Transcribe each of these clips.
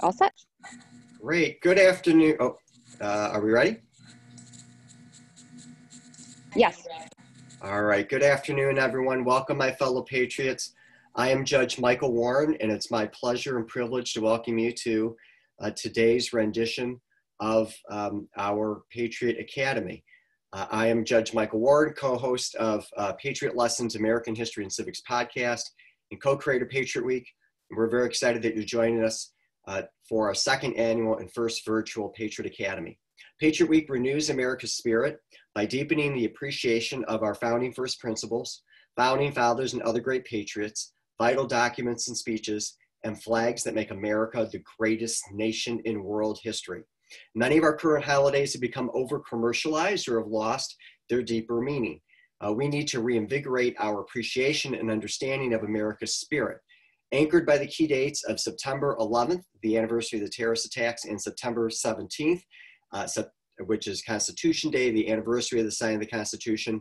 All set. Great. Good afternoon. Oh, uh, are we ready? Yes. All right. Good afternoon, everyone. Welcome, my fellow patriots. I am Judge Michael Warren, and it's my pleasure and privilege to welcome you to uh, today's rendition of um, our Patriot Academy. Uh, I am Judge Michael Warren, co-host of uh, Patriot Lessons, American History and Civics podcast, and co-creator Patriot Week. We're very excited that you're joining us uh, for our second annual and first virtual Patriot Academy. Patriot Week renews America's spirit by deepening the appreciation of our founding first principles, founding fathers and other great patriots, vital documents and speeches, and flags that make America the greatest nation in world history. Many of our current holidays have become over commercialized or have lost their deeper meaning. Uh, we need to reinvigorate our appreciation and understanding of America's spirit anchored by the key dates of September 11th, the anniversary of the terrorist attacks, and September 17th, uh, which is Constitution Day, the anniversary of the signing of the Constitution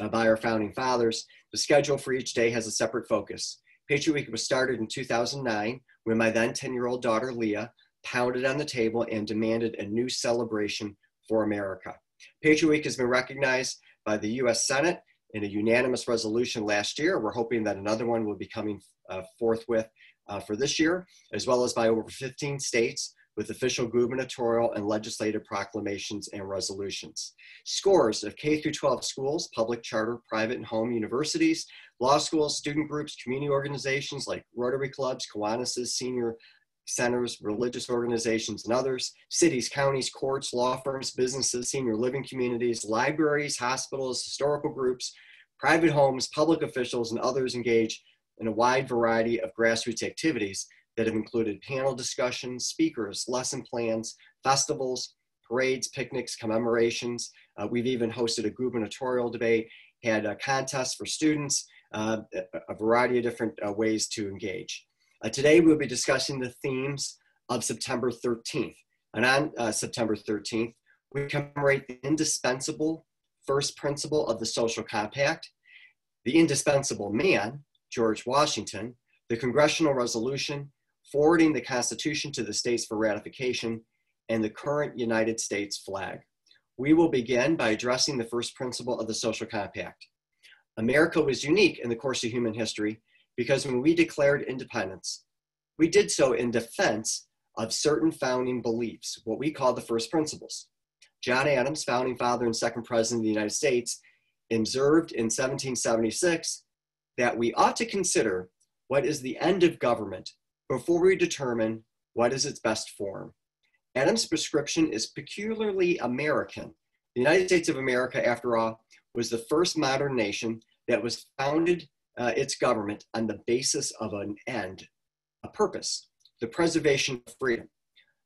uh, by our founding fathers. The schedule for each day has a separate focus. Patriot Week was started in 2009 when my then 10 year old daughter Leah pounded on the table and demanded a new celebration for America. Patriot Week has been recognized by the US Senate in a unanimous resolution last year. We're hoping that another one will be coming uh, forthwith uh, for this year, as well as by over 15 states with official gubernatorial and legislative proclamations and resolutions. Scores of K 12 schools, public, charter, private, and home universities, law schools, student groups, community organizations like Rotary clubs, Kiwanis, senior centers, religious organizations, and others, cities, counties, courts, law firms, businesses, senior living communities, libraries, hospitals, historical groups, private homes, public officials, and others engage in a wide variety of grassroots activities that have included panel discussions, speakers, lesson plans, festivals, parades, picnics, commemorations. Uh, we've even hosted a gubernatorial debate, had a contest for students, uh, a variety of different uh, ways to engage. Uh, today we'll be discussing the themes of September 13th. And on uh, September 13th, we commemorate the indispensable first principle of the social compact, the indispensable man, George Washington, the congressional resolution, forwarding the Constitution to the states for ratification, and the current United States flag. We will begin by addressing the first principle of the social compact. America was unique in the course of human history because when we declared independence, we did so in defense of certain founding beliefs, what we call the first principles. John Adams, founding father and second president of the United States, observed in 1776 that we ought to consider what is the end of government before we determine what is its best form. Adams' prescription is peculiarly American. The United States of America, after all, was the first modern nation that was founded uh, its government on the basis of an end, a purpose, the preservation of freedom.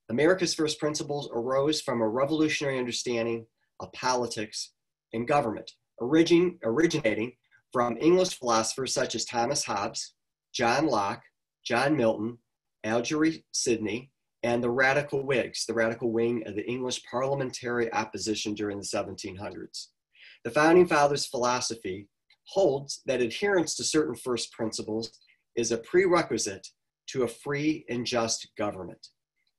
America's first principles arose from a revolutionary understanding of politics and government, origin, originating from English philosophers such as Thomas Hobbes, John Locke, John Milton, Algernon Sidney, and the radical Whigs, the radical wing of the English parliamentary opposition during the 1700s. The founding fathers' philosophy holds that adherence to certain first principles is a prerequisite to a free and just government.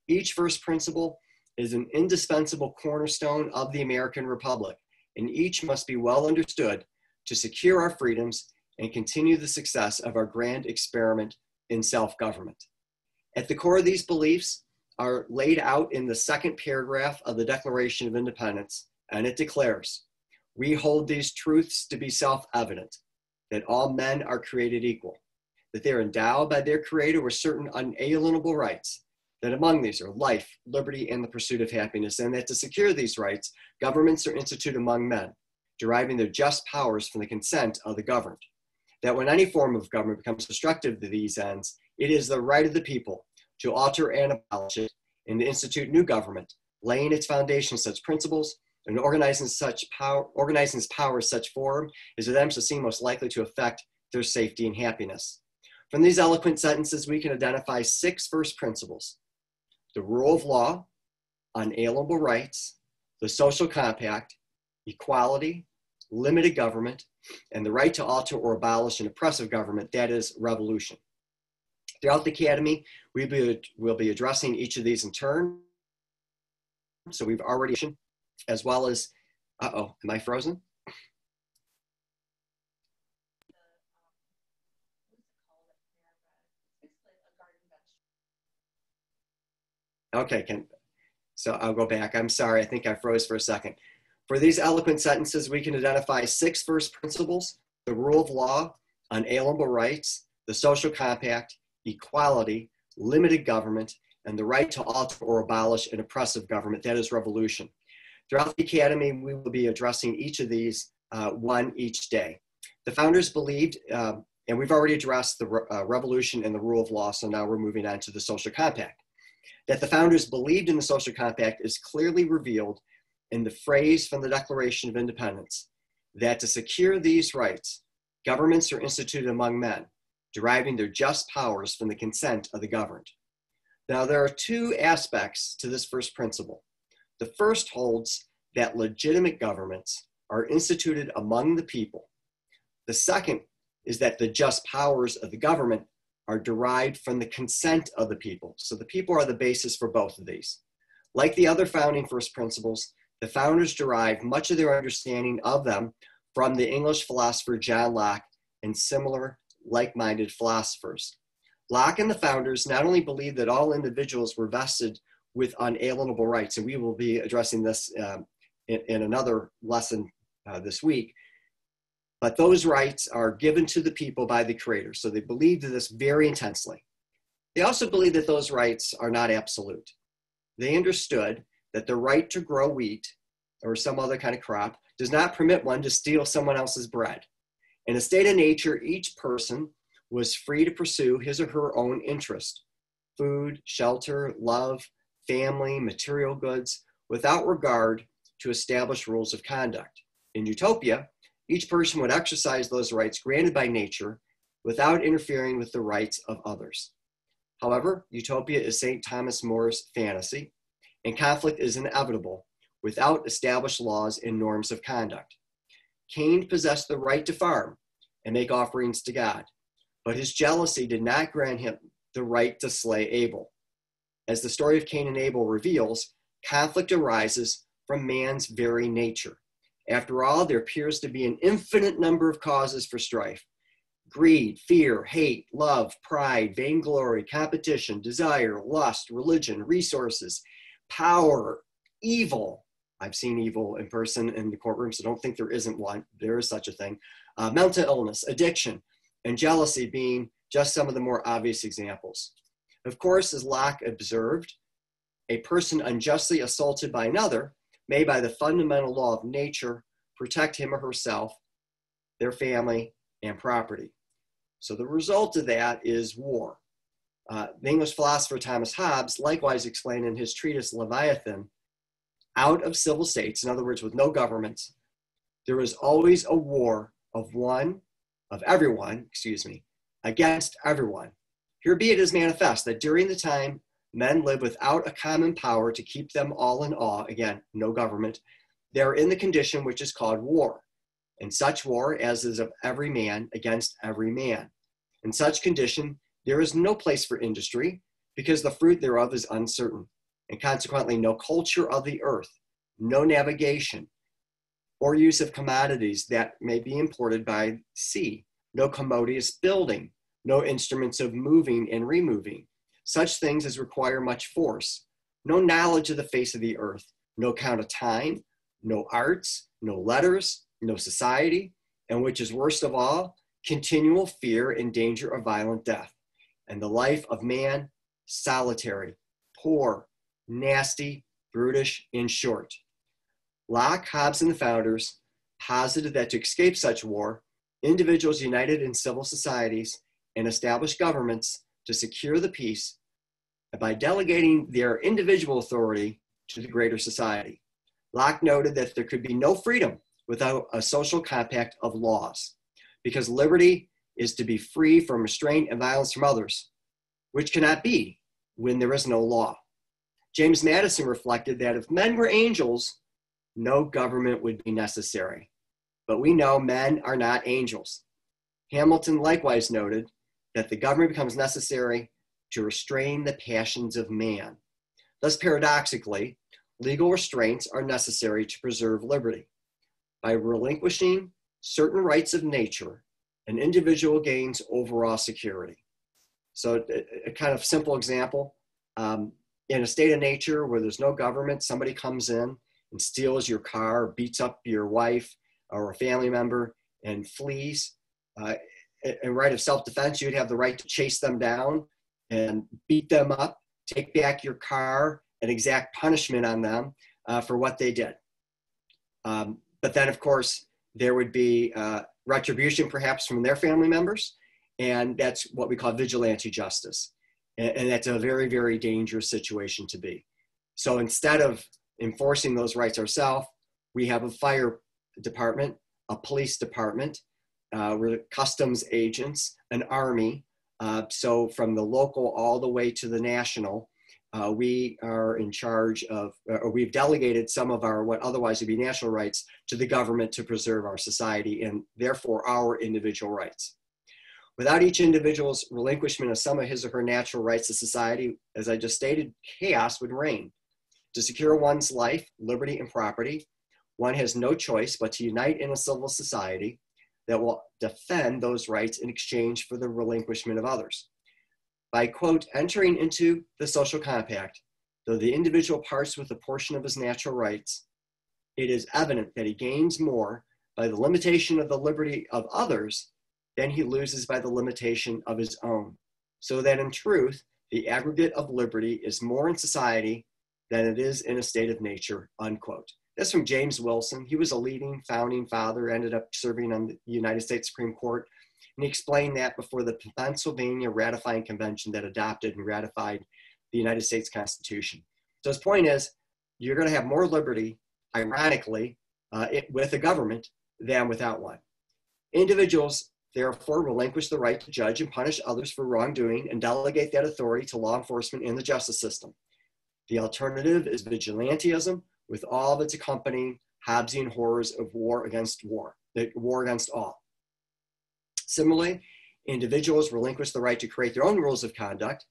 Each first principle is an indispensable cornerstone of the American Republic, and each must be well understood to secure our freedoms and continue the success of our grand experiment in self government. At the core of these beliefs are laid out in the second paragraph of the Declaration of Independence, and it declares we hold these truths to be self evident that all men are created equal, that they're endowed by their Creator with certain unalienable rights, that among these are life, liberty, and the pursuit of happiness, and that to secure these rights, governments are instituted among men, deriving their just powers from the consent of the governed. That when any form of government becomes destructive to these ends, it is the right of the people to alter and abolish it and to institute new government, laying its foundation such principles and organizing such power, organizing its power such form is to them seem most likely to affect their safety and happiness. From these eloquent sentences, we can identify six first principles the rule of law, unalienable rights, the social compact, equality, limited government, and the right to alter or abolish an oppressive government, that is revolution. Throughout the Academy, we will be addressing each of these in turn. So we've already, as well as, uh-oh, am I frozen? Okay, can, so I'll go back. I'm sorry, I think I froze for a second. For these eloquent sentences, we can identify six first principles, the rule of law, unalienable rights, the social compact, equality, limited government, and the right to alter or abolish an oppressive government, that is revolution. Throughout the Academy, we will be addressing each of these uh, one each day. The founders believed, uh, and we've already addressed the re uh, revolution and the rule of law, so now we're moving on to the social compact. That the founders believed in the social compact is clearly revealed in the phrase from the Declaration of Independence that to secure these rights, governments are instituted among men, deriving their just powers from the consent of the governed. Now, there are two aspects to this first principle. The first holds that legitimate governments are instituted among the people. The second is that the just powers of the government are derived from the consent of the people. So the people are the basis for both of these. Like the other founding first principles, the founders derived much of their understanding of them from the English philosopher John Locke and similar like minded philosophers. Locke and the founders not only believed that all individuals were vested with unalienable rights, and we will be addressing this um, in, in, another lesson uh, this week, but those rights are given to the people by the Creator. So they believed this very intensely. They also believed that those rights are not absolute. They understood that the right to grow wheat or some other kind of crop does not permit one to steal someone else's bread. In a state of nature, each person was free to pursue his or her own interest food, shelter, love, family, material goods, without regard to established rules of conduct. In utopia, each person would exercise those rights granted by nature without interfering with the rights of others. However, utopia is St. Thomas More's fantasy, and conflict is inevitable without established laws and norms of conduct. Cain possessed the right to farm and make offerings to God, but his jealousy did not grant him the right to slay Abel. As the story of Cain and Abel reveals, conflict arises from man's very nature. After all, there appears to be an infinite number of causes for strife greed, fear, hate, love, pride, vainglory, competition, desire, lust, religion, resources, power, evil. I've seen evil in person in the courtroom, so don't think there isn't one. There is such a thing. Uh, mental illness, addiction, and jealousy being just some of the more obvious examples. Of course, as Locke observed, a person unjustly assaulted by another may, by the fundamental law of nature, protect him or herself, their family, and property. So the result of that is war. Uh, the English philosopher Thomas Hobbes likewise explained in his treatise Leviathan out of civil states, in other words, with no governments, there is always a war of one, of everyone, excuse me, against everyone. Here be it is manifest that during the time men live without a common power to keep them all in awe, again, no government, they are in the condition which is called war. and such war as is of every man against every man. In such condition, there is no place for industry because the fruit thereof is uncertain, and consequently, no culture of the earth, no navigation, or use of commodities that may be imported by sea, no commodious building, no instruments of moving and removing, such things as require much force, no knowledge of the face of the earth, no count of time, no arts, no letters, no society, and which is worst of all, continual fear and danger of violent death, and the life of man solitary, poor, nasty, brutish, in short. Locke, Hobbes, and the founders posited that to escape such war, individuals united in civil societies and established governments to secure the peace by delegating their individual authority to the greater society. Locke noted that there could be no freedom without a social compact of laws, because liberty is to be free from restraint and violence from others, which cannot be when there is no law. James Madison reflected that if men were angels, no government would be necessary. But we know men are not angels. Hamilton likewise noted that the government becomes necessary to restrain the passions of man. Thus, paradoxically, legal restraints are necessary to preserve liberty. By relinquishing certain rights of nature, an individual gains overall security. So, a, kind of simple example um, in a state of nature where there's no government, somebody comes in and steals your car, beats up your wife or a family member, and flees. Uh, in right of self-defense, you'd have the right to chase them down and beat them up, take back your car, and exact punishment on them uh, for what they did. Um, but then, of course, there would be uh, retribution perhaps from their family members, and that's what we call vigilante justice. And, and that's a very, very dangerous situation to be. So instead of enforcing those rights ourselves, we have a fire department, a police department, uh, we're customs agents, an army. Uh, so from the local all the way to the national, uh, we are in charge of, uh, or we've delegated some of our what otherwise would be national rights to the government to preserve our society and therefore our individual rights. Without each individual's relinquishment of some of his or her natural rights to society, as I just stated, chaos would reign. To secure one's life, liberty, and property, one has no choice but to unite in a civil society that will defend those rights in exchange for the relinquishment of others. By, quote, entering into the social compact, though the individual parts with a portion of his natural rights, it is evident that he gains more by the limitation of the liberty of others than he loses by the limitation of his own. So that in truth, the aggregate of liberty is more in society than it is in a state of nature, unquote. That's from James Wilson. He was a leading founding father, ended up serving on the United States Supreme Court. And he explained that before the Pennsylvania Ratifying Convention that adopted and ratified the United States Constitution. So his point is, you're going to have more liberty, ironically, uh, it, with a government than without one. Individuals, therefore, relinquish the right to judge and punish others for wrongdoing and delegate that authority to law enforcement in the justice system. The alternative is vigilantism, with all its accompanying Hobbesian horrors of war against war, the war against all. Similarly, individuals relinquish the right to create their own rules of conduct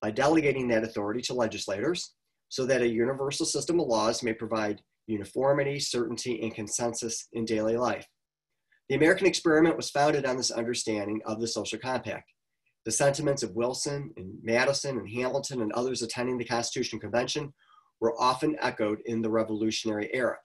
by delegating that authority to legislators so that a universal system of laws may provide uniformity, certainty, and consensus in daily life. The American experiment was founded on this understanding of the social compact. The sentiments of Wilson and Madison and Hamilton and others attending the Constitutional Convention were often echoed in the Revolutionary era.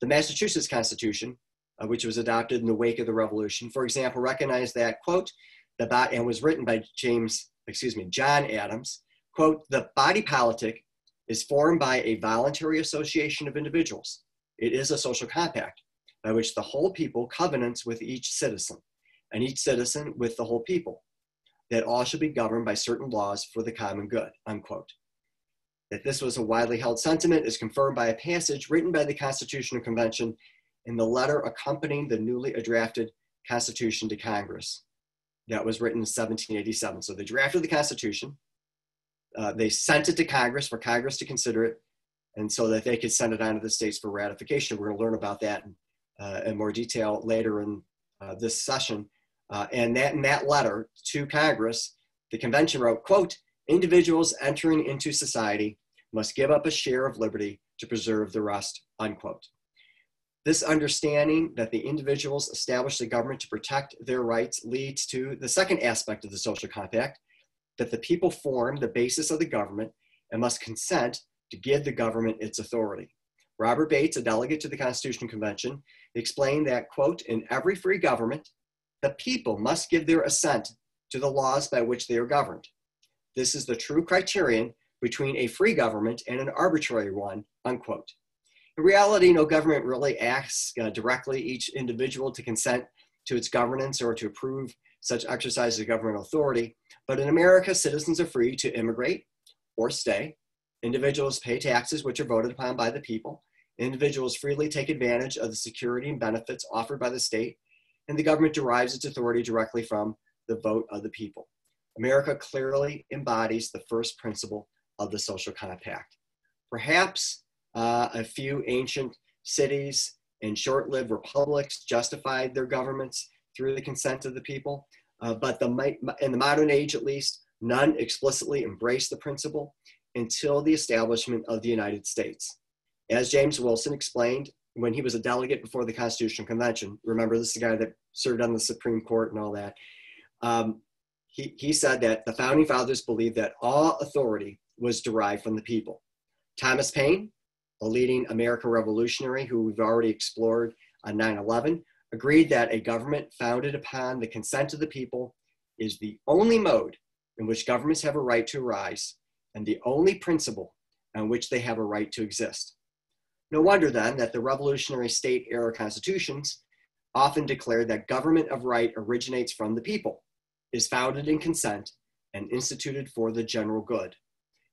The Massachusetts Constitution, uh, which was adopted in the wake of the Revolution, for example, recognized that, quote, the and was written by James, excuse me, John Adams, quote, the body politic is formed by a voluntary association of individuals. It is a social compact by which the whole people covenants with each citizen, and each citizen with the whole people, that all should be governed by certain laws for the common good, unquote. That this was a widely held sentiment is confirmed by a passage written by the Constitutional Convention in the letter accompanying the newly drafted Constitution to Congress that was written in 1787. So they drafted the Constitution, uh, they sent it to Congress for Congress to consider it, and so that they could send it on to the states for ratification. We're going to learn about that in, uh, in more detail later in uh, this session. Uh, and that in that letter to Congress, the convention wrote, quote, individuals entering into society must give up a share of liberty to preserve the rest, unquote. This understanding that the individuals establish the government to protect their rights leads to the second aspect of the social compact, that the people form the basis of the government and must consent to give the government its authority. Robert Yates, a delegate to the Constitutional Convention, explained that, quote, in every free government, the people must give their assent to the laws by which they are governed. This is the true criterion between a free government and an arbitrary one, unquote. In reality, no government really asks uh, directly each individual to consent to its governance or to approve such exercise of government authority. But in America, citizens are free to immigrate or stay. Individuals pay taxes which are voted upon by the people. Individuals freely take advantage of the security and benefits offered by the state, and the government derives its authority directly from the vote of the people. America clearly embodies the first principle of the social compact. Perhaps uh, a few ancient cities, and short lived republics justified their governments through the consent of the people. Uh, but the, in the modern age, at least, none explicitly embraced the principle until the establishment of the United States. As James Wilson explained when he was a delegate before the Constitutional Convention, remember this is the guy that served on the Supreme Court and all that. Um, he, he said that the founding fathers believed that all authority was derived from the people. Thomas Paine, a leading American revolutionary who we've already explored on 9 11, agreed that a government founded upon the consent of the people is the only mode in which governments have a right to arise and the only principle on which they have a right to exist. No wonder then that the revolutionary state era constitutions often declared that government of right originates from the people, is founded in consent, and instituted for the general good.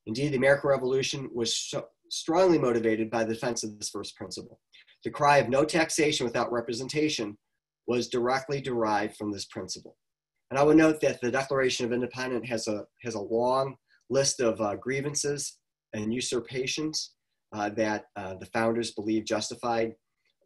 Indeed, the American Revolution was strongly motivated by the defense of this first principle. The cry of no taxation without representation was directly derived from this principle. And I would note that the Declaration of Independence has a, has a long list of uh, grievances and usurpations uh, that uh, the founders believed justified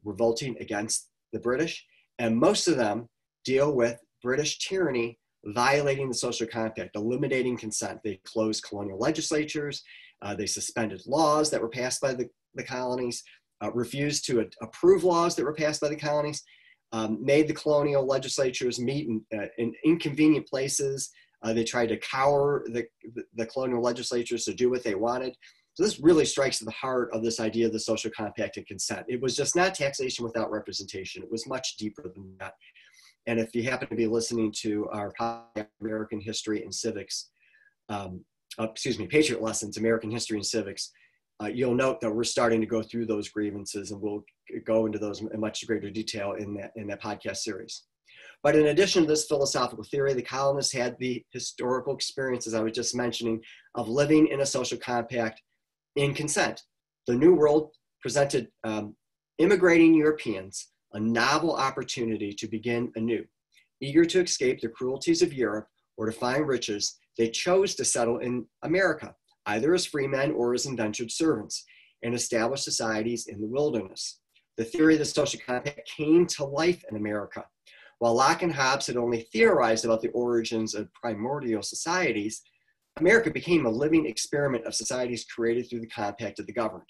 revolting against the British. And most of them deal with British tyranny violating the social compact, eliminating consent. They closed colonial legislatures, uh, they suspended laws that were passed by the, the colonies, uh, refused to approve laws that were passed by the colonies, um, made the colonial legislatures meet in, uh, in inconvenient places. Uh, they tried to cower the, the, the colonial legislatures to do what they wanted. So this really strikes at the heart of this idea of the social compact and consent. It was just not taxation without representation. It was much deeper than that. And if you happen to be listening to our American history and civics, um, uh, excuse me, Patriot Lessons, American History and Civics, uh, you'll note that we're starting to go through those grievances and we'll go into those in much greater detail in that, in that podcast series. But in addition to this philosophical theory, the colonists had the historical experiences I was just mentioning of living in a social compact in consent. The New World presented um, immigrating Europeans a novel opportunity to begin anew. Eager to escape the cruelties of Europe or to find riches, they chose to settle in America, either as free men or as indentured servants, and establish societies in the wilderness. The theory of the social compact came to life in America. While Locke and Hobbes had only theorized about the origins of primordial societies, America became a living experiment of societies created through the compact of the governed.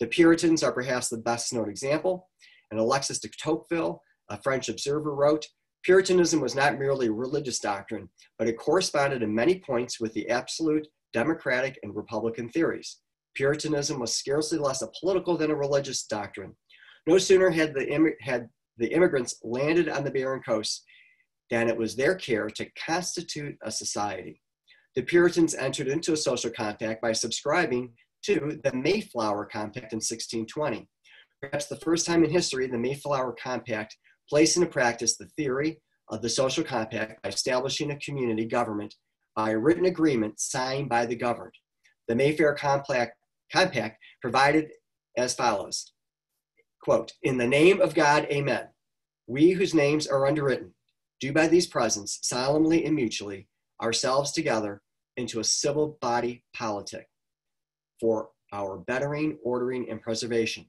The Puritans are perhaps the best known example, and Alexis de Tocqueville, a French observer, wrote Puritanism was not merely a religious doctrine, but it corresponded in many points with the absolute democratic and republican theories. Puritanism was scarcely less a political than a religious doctrine. No sooner had the, had the immigrants landed on the barren coast than it was their care to constitute a society the Puritans entered into a social compact by subscribing to the Mayflower Compact in 1620. Perhaps the first time in history, the Mayflower Compact placed into practice the theory of the social compact by establishing a community government by a written agreement signed by the governed. The Mayfair Compact, compact provided as follows quote, In the name of God, amen. We whose names are underwritten, do by these presents solemnly and mutually ourselves together into a civil body politic for our bettering, ordering, and preservation,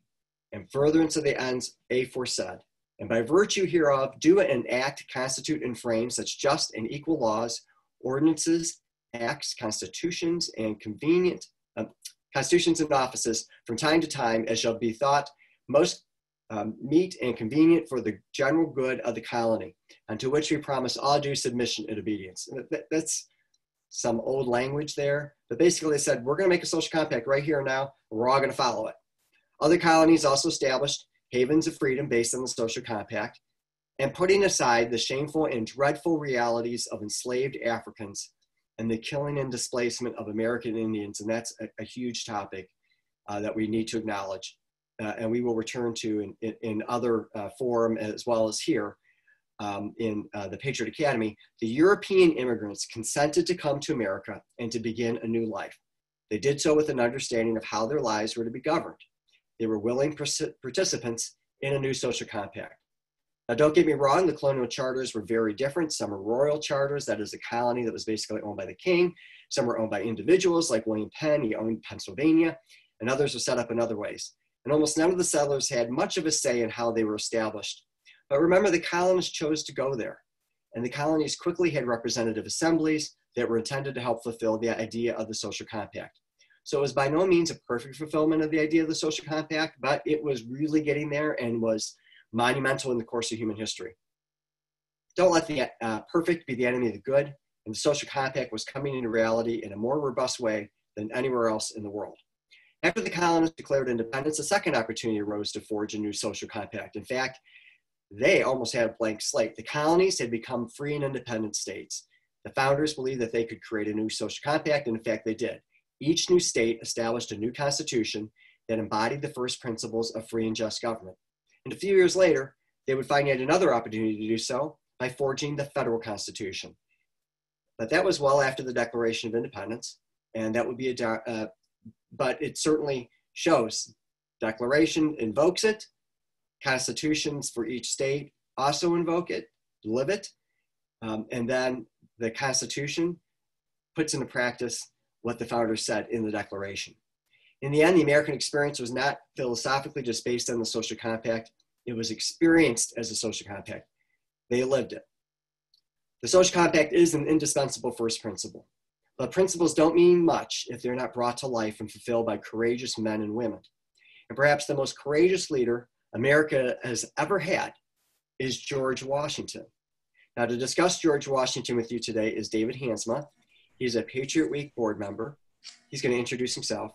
and furtherance of the ends aforesaid, and by virtue hereof do and act, constitute, and frame such just and equal laws, ordinances, acts, constitutions, and convenient uh, constitutions and offices from time to time as shall be thought most um, meet and convenient for the general good of the colony, and to which we promise all due submission and obedience. That, that's some old language there, but basically they said, we're going to make a social compact right here and now, and we're all going to follow it. Other colonies also established havens of freedom based on the social compact, and putting aside the shameful and dreadful realities of enslaved Africans and the killing and displacement of American Indians, and that's a, a huge topic uh, that we need to acknowledge uh, and we will return to in, in, in other uh, forum as well as here um, in uh, the Patriot Academy, the European immigrants consented to come to America and to begin a new life. They did so with an understanding of how their lives were to be governed. They were willing participants in a new social compact. Now, don't get me wrong, the colonial charters were very different. Some were royal charters, that is a colony that was basically owned by the king. Some were owned by individuals like William Penn, he owned Pennsylvania, and others were set up in other ways. and almost none of the settlers had much of a say in how they were established. But remember, the colonists chose to go there, and the colonies quickly had representative assemblies that were intended to help fulfill the idea of the social compact. So it was by no means a perfect fulfillment of the idea of the social compact, but it was really getting there and was monumental in the course of human history. Don't let the uh, perfect be the enemy of the good, and the social compact was coming into reality in a more robust way than anywhere else in the world. After the colonists declared independence, a second opportunity arose to forge a new social compact. In fact, they almost had a blank slate. The colonies had become free and independent states. The founders believed that they could create a new social compact, and in fact, they did. Each new state established a new constitution that embodied the first principles of free and just government. And a few years later, they would find yet another opportunity to do so by forging the federal constitution. But that was well after the Declaration of Independence, and that would be a, uh, but it certainly shows Declaration invokes it, constitutions for each state also invoke it, live it, um, and then the Constitution puts into practice what the founders said in the Declaration. In the end, the American experience was not philosophically just based on the social compact, it was experienced as a social compact. They lived it. The social compact is an indispensable first principle, but principles don't mean much if they're not brought to life and fulfilled by courageous men and women. And perhaps the most courageous leader America has ever had is George Washington. Now, to discuss George Washington with you today is David Hansma. He's a Patriot Week board member. He's going to introduce himself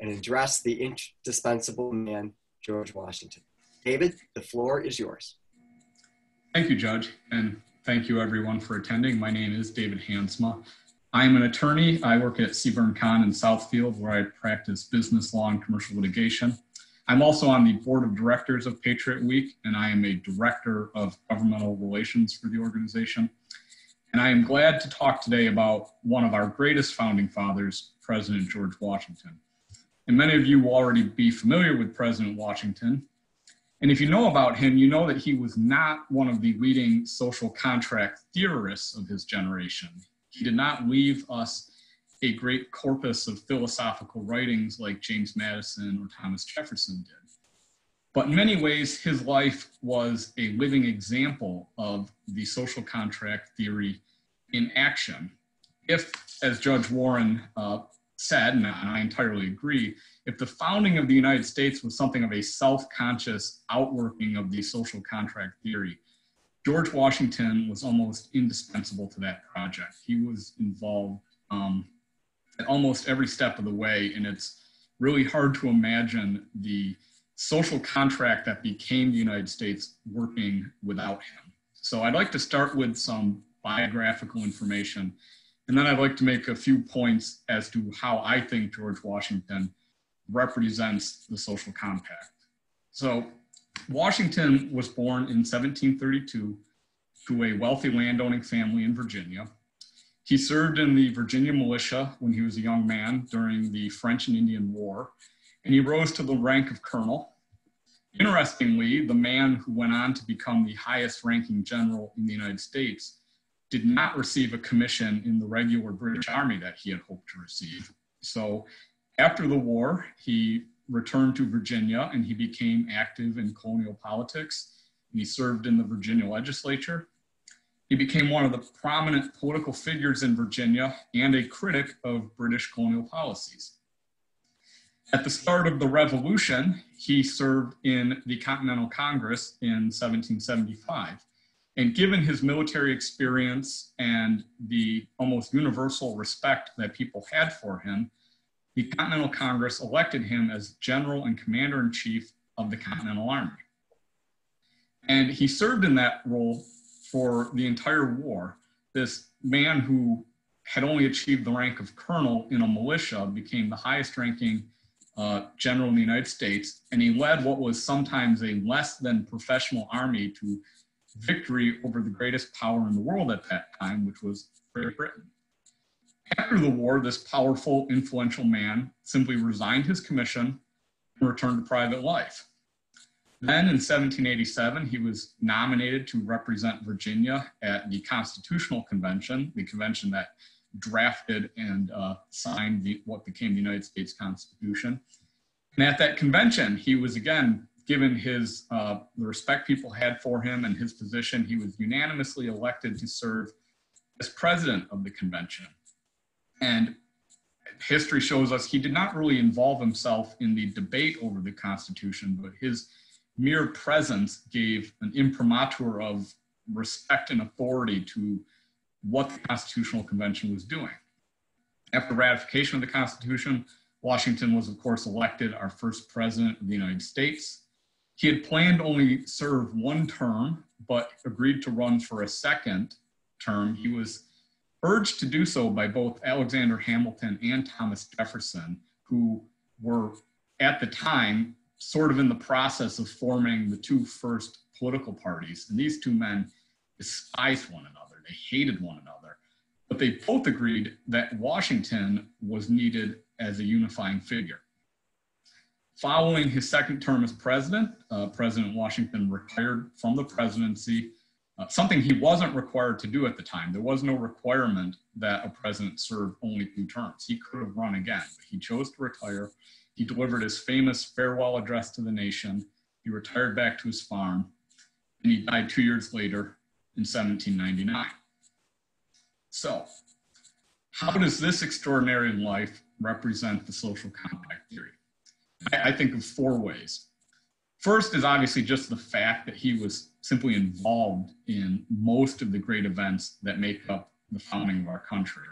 and address the indispensable man, George Washington. David, the floor is yours. Thank you, Judge, and thank you everyone for attending. My name is David Hansma. I'm an attorney. I work at Seyburn Kahn in Southfield, where I practice business law and commercial litigation. I'm also on the board of directors of Patriot Week, and I am a director of governmental relations for the organization. And I am glad to talk today about one of our greatest founding fathers, President George Washington. And many of you will already be familiar with President Washington. And if you know about him, you know that he was not one of the leading social contract theorists of his generation. He did not leave us a great corpus of philosophical writings like James Madison or Thomas Jefferson did. But in many ways, his life was a living example of the social contract theory in action. If, as Judge Warren uh, said, and I entirely agree, if the founding of the United States was something of a self conscious outworking of the social contract theory, George Washington was almost indispensable to that project. He was involved um, at almost every step of the way, and it's really hard to imagine the social contract that became the United States working without him. So I'd like to start with some biographical information, and then I'd like to make a few points as to how I think George Washington represents the social compact. So Washington was born in 1732 to a wealthy landowning family in Virginia. He served in the Virginia militia when he was a young man during the French and Indian War, and he rose to the rank of colonel. Interestingly, the man who went on to become the highest ranking general in the United States did not receive a commission in the regular British Army that he had hoped to receive. So after the war, he returned to Virginia and he became active in colonial politics. And he served in the Virginia legislature he became one of the prominent political figures in Virginia and a critic of British colonial policies. At the start of the Revolution, he served in the Continental Congress in 1775. And given his military experience and the almost universal respect that people had for him, the Continental Congress elected him as general and commander in chief of the Continental Army. And he served in that role for the entire war. This man who had only achieved the rank of colonel in a militia became the highest ranking uh, general in the United States, and he led what was sometimes a less than professional army to victory over the greatest power in the world at that time, which was Great Britain. After the war, this powerful, influential man simply resigned his commission and returned to private life. Then in 1787, he was nominated to represent Virginia at the Constitutional Convention, the convention that drafted and uh, signed the, what became the United States Constitution. And at that convention, he was again given his uh, the respect people had for him and his position. He was unanimously elected to serve as president of the convention. And history shows us he did not really involve himself in the debate over the Constitution, but his mere presence gave an imprimatur of respect and authority to what the Constitutional Convention was doing. After ratification of the Constitution, Washington was, of course, elected our first president of the United States. He had planned only serve one term, but agreed to run for a second term. He was urged to do so by both Alexander Hamilton and Thomas Jefferson, who were at the time sort of in the process of forming the two first political parties. And these two men despised one another, they hated one another. But they both agreed that Washington was needed as a unifying figure. Following his second term as president, uh, President Washington retired from the presidency, uh, something he wasn't required to do at the time. There was no requirement that a president serve only two terms. He could have run again, but he chose to retire. He delivered his famous farewell address to the nation. He retired back to his farm, and he died two years later in 1799. So, how does this extraordinary life represent the social compact theory? I, I think of four ways. First is obviously just the fact that he was simply involved in most of the great events that make up the founding of our country.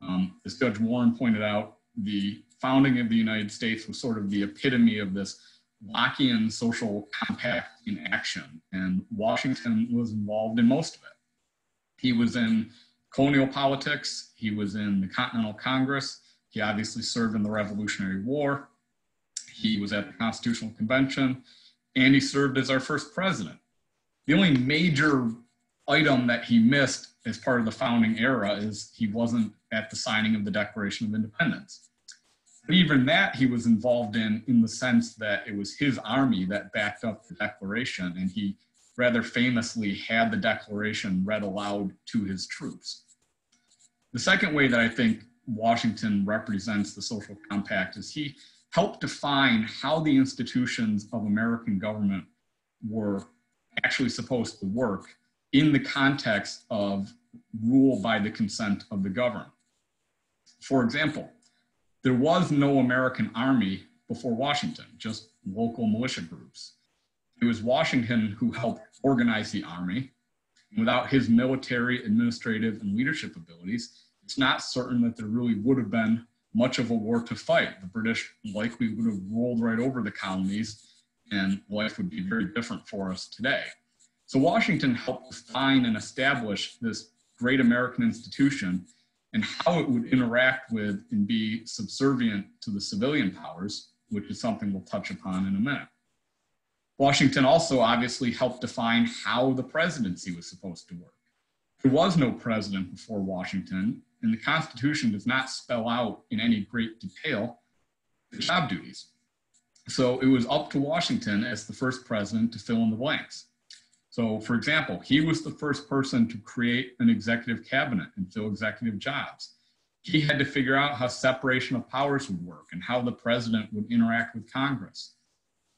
Um, as Judge Warren pointed out, the founding of the United States was sort of the epitome of this Lockean social compact in action, and Washington was involved in most of it. He was in colonial politics, he was in the Continental Congress, he obviously served in the Revolutionary War, he was at the Constitutional Convention, and he served as our first president. The only major item that he missed as part of the founding era is he wasn't at the signing of the Declaration of Independence. But even that he was involved in, in the sense that it was his army that backed up the Declaration, and he rather famously had the Declaration read aloud to his troops. The second way that I think Washington represents the social compact is he helped define how the institutions of American government were actually supposed to work in the context of rule by the consent of the governed. For example, there was no American army before Washington, just local militia groups. It was Washington who helped organize the army. Without his military, administrative, and leadership abilities, it's not certain that there really would have been much of a war to fight. The British likely would have rolled right over the colonies and life would be very different for us today. So Washington helped define and establish this great American institution and how it would interact with and be subservient to the civilian powers, which is something we'll touch upon in a minute. Washington also obviously helped define how the presidency was supposed to work. There was no president before Washington, and the Constitution does not spell out in any great detail the job duties. So it was up to Washington as the first president to fill in the blanks. So, for example, he was the first person to create an executive cabinet and fill executive jobs. He had to figure out how separation of powers would work and how the president would interact with Congress.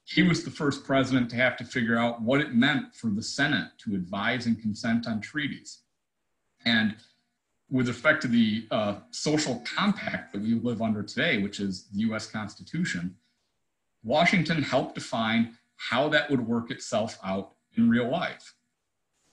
He was the first president to have to figure out what it meant for the Senate to advise and consent on treaties. And with respect to the uh, social compact that we live under today, which is the US Constitution, Washington helped define how that would work itself out in real life.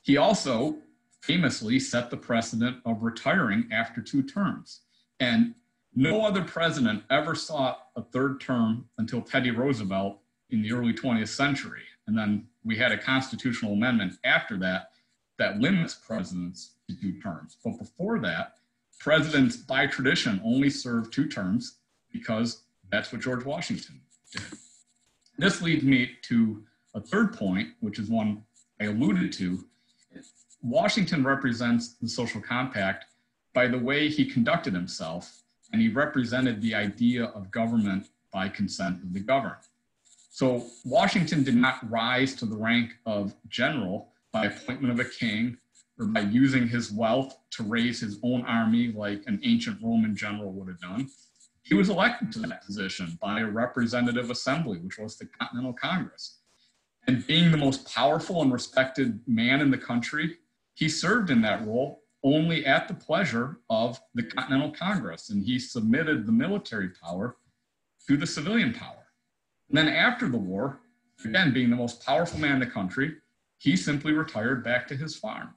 He also famously set the precedent of retiring after two terms. And no other president ever sought a third term until Teddy Roosevelt in the early 20th century. And then we had a constitutional amendment after that that limits presidents to two terms. But before that, presidents by tradition only serve two terms because that's what George Washington did. This leads me to a third point, which is one I alluded to. Washington represents the social compact by the way he conducted himself, and he represented the idea of government by consent of the governed. So Washington did not rise to the rank of general by appointment of a king or by using his wealth to raise his own army like an ancient Roman general would have done. he was elected to that position by a representative assembly, which was the Continental Congress. And being the most powerful and respected man in the country, he served in that role only at the pleasure of the Continental Congress, and he submitted the military power to the civilian power. And then after the war, again, being the most powerful man in the country, he simply retired back to his farm.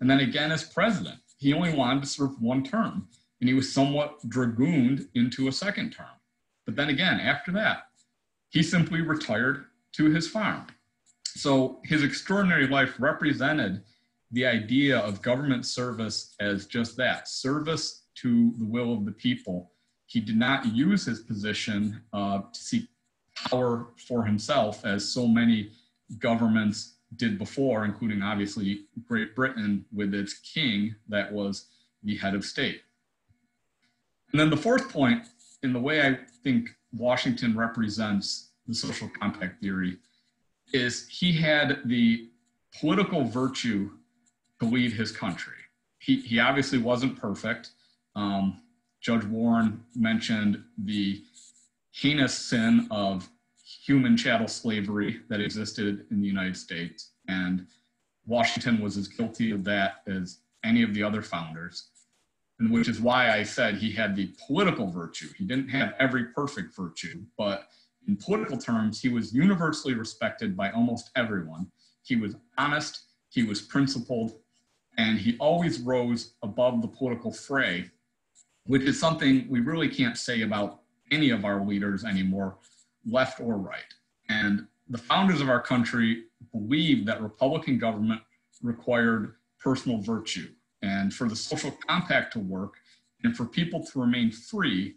And then again, as president, he only wanted to serve one term, and he was somewhat dragooned into a second term. But then again, after that, he simply retired to his farm. So his extraordinary life represented the idea of government service as just that service to the will of the people. He did not use his position uh, to seek power for himself, as so many governments did before, including obviously Great Britain with its king that was the head of state. And then the fourth point, in the way I think Washington represents the social compact theory, is he had the political virtue to lead his country. He, he obviously wasn't perfect. Um, Judge Warren mentioned the heinous sin of human chattel slavery that existed in the United States. And Washington was as guilty of that as any of the other founders, and which is why I said he had the political virtue. He didn't have every perfect virtue, but in political terms, he was universally respected by almost everyone. He was honest, he was principled, and he always rose above the political fray, which is something we really can't say about any of our leaders anymore, left or right. And the founders of our country believed that Republican government required personal virtue. And for the social compact to work and for people to remain free,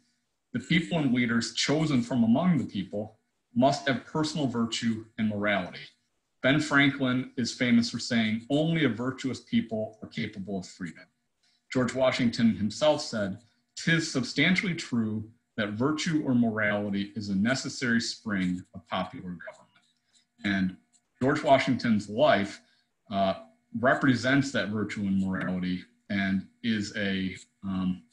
the people and leaders chosen from among the people must have personal virtue and morality. Ben Franklin is famous for saying, only a virtuous people are capable of freedom. George Washington himself said, Tis substantially true that virtue or morality is a necessary spring of popular government. And George Washington's life uh, represents that virtue and morality and is a um,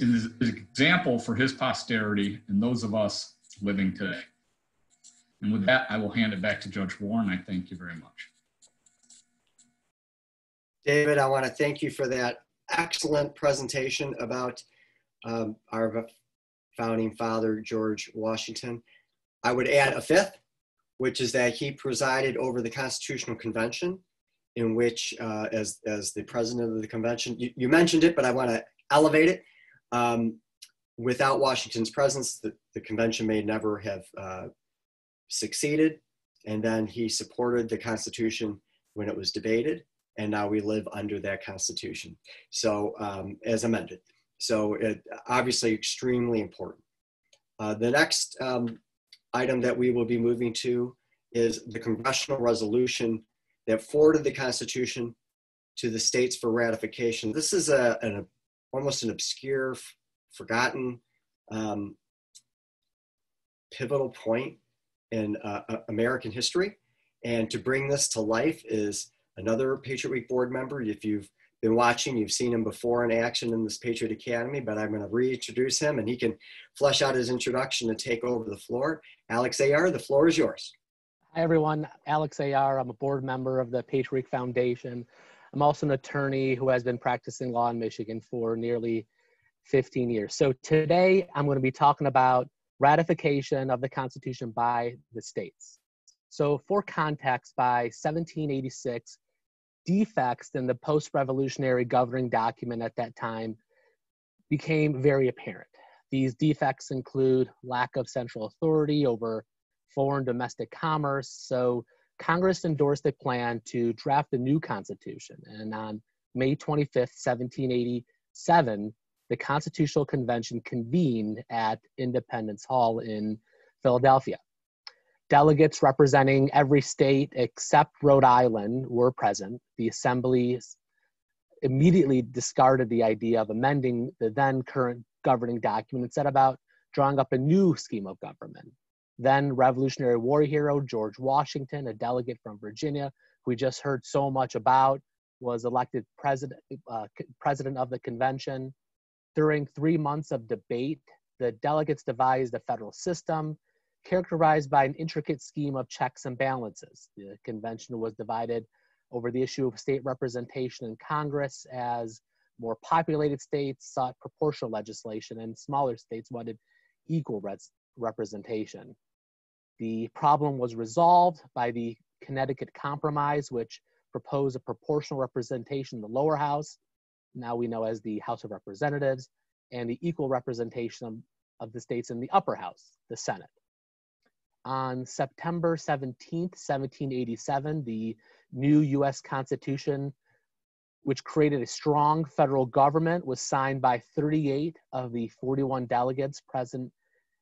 an example for his posterity and those of us living today. And with that, I will hand it back to Judge Warren. I thank you very much. David, I want to thank you for that excellent presentation about um, our founding father, George Washington. I would add a fifth, which is that he presided over the Constitutional Convention, in which, uh, as, as the president of the convention, you, you mentioned it, but I want to elevate it. Um, without Washington's presence, the, the convention may never have uh, succeeded. And then he supported the Constitution when it was debated. And now we live under that Constitution. So, um, as amended. So, it, obviously, extremely important. Uh, the next um, item that we will be moving to is the congressional resolution that forwarded the Constitution to the states for ratification. This is a, an, almost an obscure, forgotten, um, pivotal point in uh, uh, American history. And to bring this to life is another Patriot Week board member. If you've been watching, you've seen him before in action in this Patriot Academy, but I'm going to reintroduce him and he can flesh out his introduction and take over the floor. Alex Ayar, the floor is yours. Hi, everyone. Alex Ayar. I'm a board member of the Patriot Week Foundation. I'm also an attorney who has been practicing law in Michigan for nearly 15 years. So today I'm going to be talking about ratification of the Constitution by the states. So, for context, by 1786, defects in the post revolutionary governing document at that time became very apparent. These defects include lack of central authority over foreign domestic commerce. So, Congress endorsed a plan to draft a new constitution. And on May 25th, 1787, the Constitutional Convention convened at Independence Hall in Philadelphia. Delegates representing every state except Rhode Island were present. The Assembly immediately discarded the idea of amending the then current governing document and set about drawing up a new scheme of government. Then Revolutionary War hero George Washington, a delegate from Virginia, who we just heard so much about, was elected president, uh, president of the convention during three months of debate, the delegates devised a federal system characterized by an intricate scheme of checks and balances. The convention was divided over the issue of state representation in Congress as more populated states sought proportional legislation and smaller states wanted equal representation. The problem was resolved by the Connecticut Compromise, which proposed a proportional representation in the lower house, now we know as the House of Representatives, and the equal representation of, the states in the upper house, the Senate. On September 17, 1787, the new US Constitution, which created a strong federal government, was signed by 38 of the 41 delegates present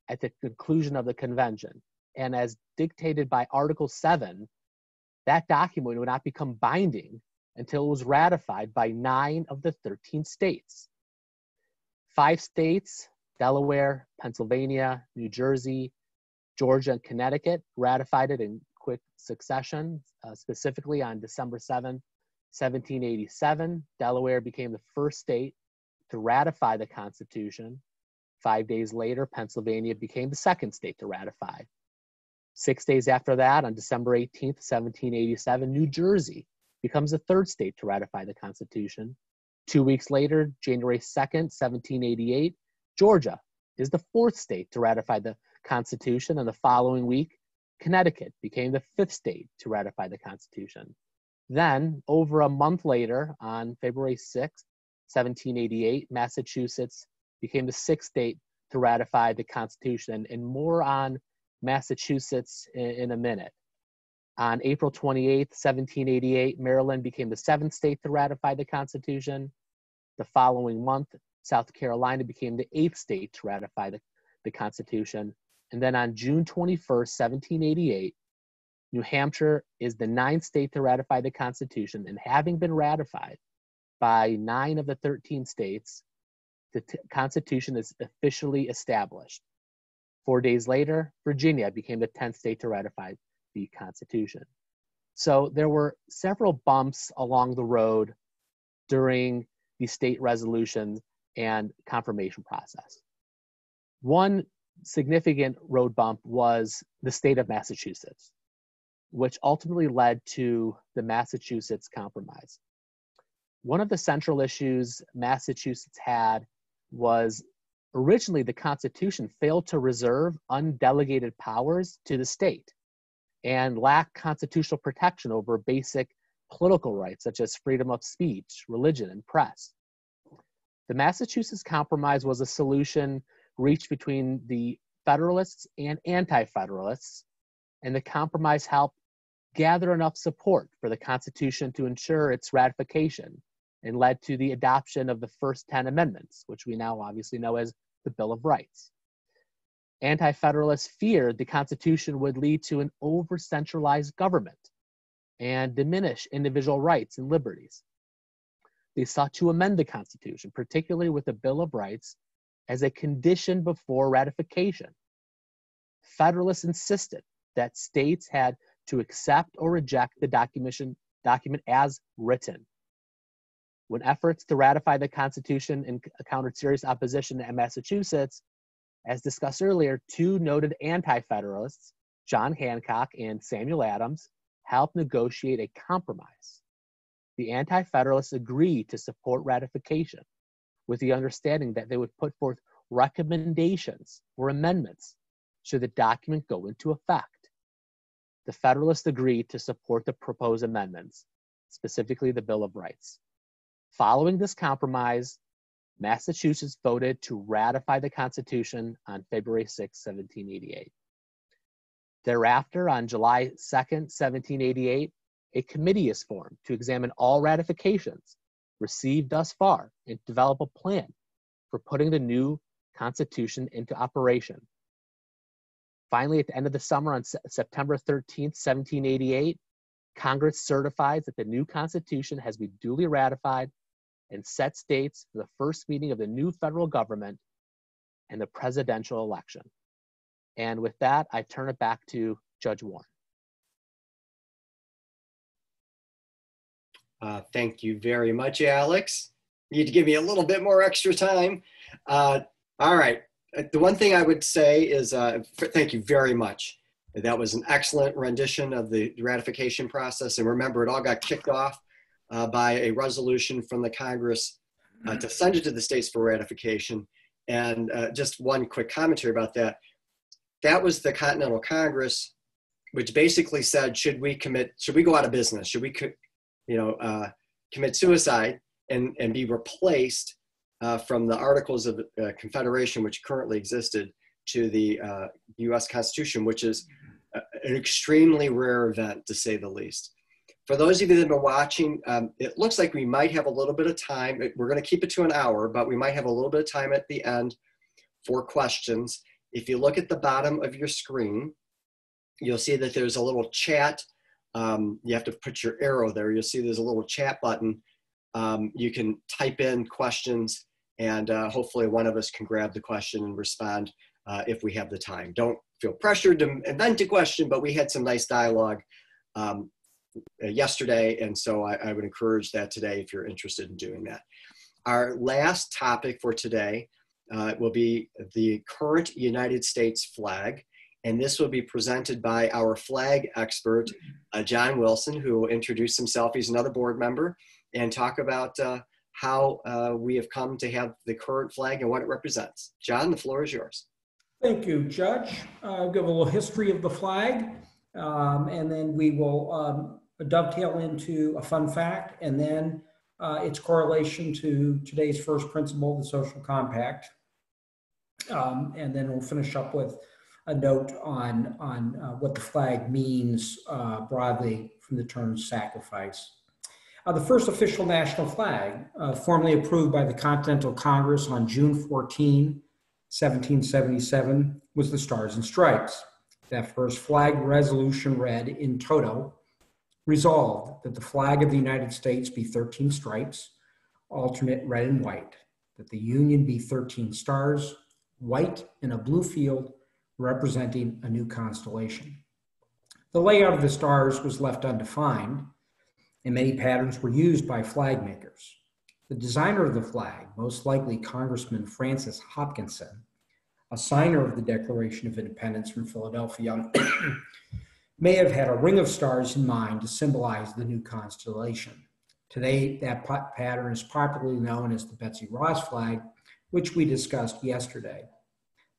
at the conclusion of the convention. And as dictated by Article 7, that document would not become binding until it was ratified by nine of the 13 states. Five states, Delaware, Pennsylvania, New Jersey, Georgia, and Connecticut, ratified it in quick succession, uh, specifically on December 7, 1787. Delaware became the first state to ratify the Constitution. Five days later, Pennsylvania became the second state to ratify. Six days after that, on December 18, 1787, New Jersey becomes the third state to ratify the Constitution. Two weeks later, January 2nd, 1788, Georgia is the fourth state to ratify the Constitution, and the following week, Connecticut became the fifth state to ratify the Constitution. Then, over a month later, on February 6, 1788, Massachusetts became the sixth state to ratify the Constitution, and more on Massachusetts in, in a minute. On April 28, 1788, Maryland became the seventh state to ratify the Constitution. The following month, South Carolina became the eighth state to ratify the, the Constitution. And then on June 21st, 1788, New Hampshire is the ninth state to ratify the Constitution. And having been ratified by nine of the 13 states, the t- Constitution is officially established. Four days later, Virginia became the 10th state to ratify the Constitution. So there were several bumps along the road during the state resolution and confirmation process. One significant road bump was the state of Massachusetts, which ultimately led to the Massachusetts Compromise. One of the central issues Massachusetts had was originally the Constitution failed to reserve undelegated powers to the state and lacked constitutional protection over basic political rights such as freedom of speech, religion, and press. The Massachusetts Compromise was a solution reached between the Federalists and Anti Federalists, and the compromise helped gather enough support for the Constitution to ensure its ratification and led to the adoption of the first 10 amendments, which we now obviously know as the Bill of Rights. Anti Federalists feared the Constitution would lead to an over centralized government and diminish individual rights and liberties. They sought to amend the Constitution, particularly with the Bill of Rights, as a condition before ratification. Federalists insisted that states had to accept or reject the document, document as written. When efforts to ratify the Constitution encountered serious opposition in Massachusetts, as discussed earlier, two noted anti Federalists, John Hancock and Samuel Adams, helped negotiate a compromise. The anti Federalists agreed to support ratification with the understanding that they would put forth recommendations or amendments should the document go into effect. The Federalists agreed to support the proposed amendments, specifically the Bill of Rights. Following this compromise, Massachusetts voted to ratify the Constitution on February 6, 1788. Thereafter, on July 2, 1788, a committee is formed to examine all ratifications received thus far and develop a plan for putting the new Constitution into operation. Finally, at the end of the summer on September 13, 1788, Congress certifies that the new Constitution has been duly ratified and sets dates for the first meeting of the new federal government and the presidential election. And with that, I turn it back to Judge Warren. Uh, thank you very much, Alex. You need to give me a little bit more extra time. Uh, all right. uh, the one thing I would say is uh, thank you very much. That was an excellent rendition of the ratification process. And remember, it all got kicked off uh, by a resolution from the Congress uh, to send it to the states for ratification. And uh, just one quick commentary about that. That was the Continental Congress, which basically said, should we commit, should we go out of business? Should we, you know, uh, commit suicide and, and be replaced uh, from the Articles of uh, Confederation, which currently existed, to the uh, US Constitution, which is an extremely rare event to say the least. For those of you that have been watching, um, it looks like we might have a little bit of time. We're going to keep it to an hour, but we might have a little bit of time at the end for questions. If you look at the bottom of your screen, you'll see that there's a little chat. Um, you have to put your arrow there. You'll see there's a little chat button. Um, you can type in questions and uh, hopefully one of us can grab the question and respond uh, if we have the time. Don't feel pressured to invent a question, but we had some nice dialogue um, yesterday, and so I, I, would encourage that today if you're interested in doing that. Our last topic for today uh, will be the current United States flag, and this will be presented by our flag expert, uh, John Wilson, who will introduce himself. He's another board member and talk about uh, how uh, we have come to have the current flag and what it represents. John, the floor is yours. Thank you, Judge. Uh, give a little history of the flag, um, and then we will um, dovetail into a fun fact, and then uh, its correlation to today's first principle, the social compact. Um, and then we'll finish up with a note on, on uh, what the flag means uh, broadly from the term sacrifice. Uh, the first official national flag, uh, formally approved by the Continental Congress on June 14, 1777, was the Stars and Stripes. That first flag resolution read in toto resolved that the flag of the United States be 13 stripes, alternate red and white, that the Union be 13 stars, white in a blue field representing a new constellation. The layout of the stars was left undefined and many patterns were used by flag makers. The designer of the flag, most likely Congressman Francis Hopkinson, a signer of the Declaration of Independence from Philadelphia, may have had a ring of stars in mind to symbolize the new constellation. Today, that pattern is popularly known as the Betsy Ross flag, which we discussed yesterday.